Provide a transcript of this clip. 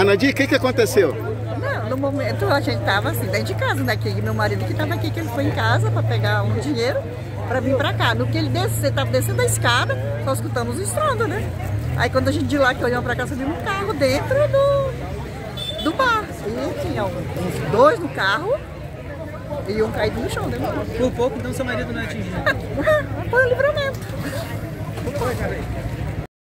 Anadir, o que, que aconteceu? Não, no momento a gente estava assim, dentro de casa, né? Que meu marido que estava aqui, que ele foi em casa para pegar um dinheiro para vir para cá. No que ele desceu, estava descendo a escada, só escutamos o estrondo, né? Aí quando a gente de lá que olhou para cá, subiu um carro dentro do, do bar. E assim, tinha uns dois no carro e um caído no chão, né? Por pouco, então seu marido não é atingido. Foi o livramento.